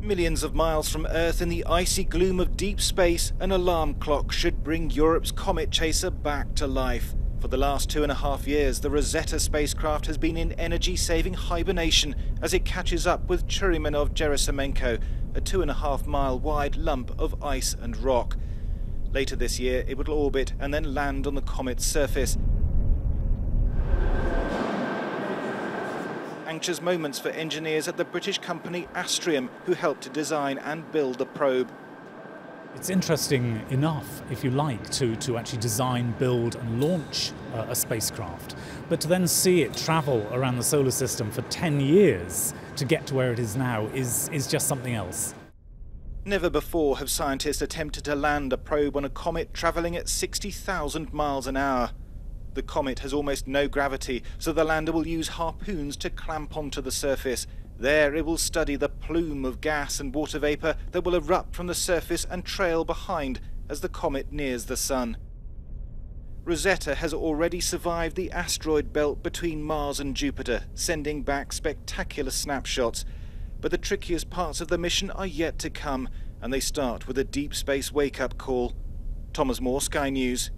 Millions of miles from Earth in the icy gloom of deep space, an alarm clock should bring Europe's comet chaser back to life. For the last two and a half years, the Rosetta spacecraft has been in energy saving hibernation as it catches up with Churyumov Gerasimenko, a two and a half mile wide lump of ice and rock. Later this year, it will orbit and then land on the comet's surface. Anxious moments for engineers at the British company Astrium, who helped to design and build the probe. It's interesting enough, if you like, to, to actually design, build, and launch uh, a spacecraft, but to then see it travel around the solar system for 10 years to get to where it is now is, is just something else. Never before have scientists attempted to land a probe on a comet travelling at 60,000 miles an hour. The comet has almost no gravity, so the lander will use harpoons to clamp onto the surface. There it will study the plume of gas and water vapour that will erupt from the surface and trail behind as the comet nears the Sun. Rosetta has already survived the asteroid belt between Mars and Jupiter, sending back spectacular snapshots. But the trickiest parts of the mission are yet to come, and they start with a deep space wake up call. Thomas Moore, Sky News,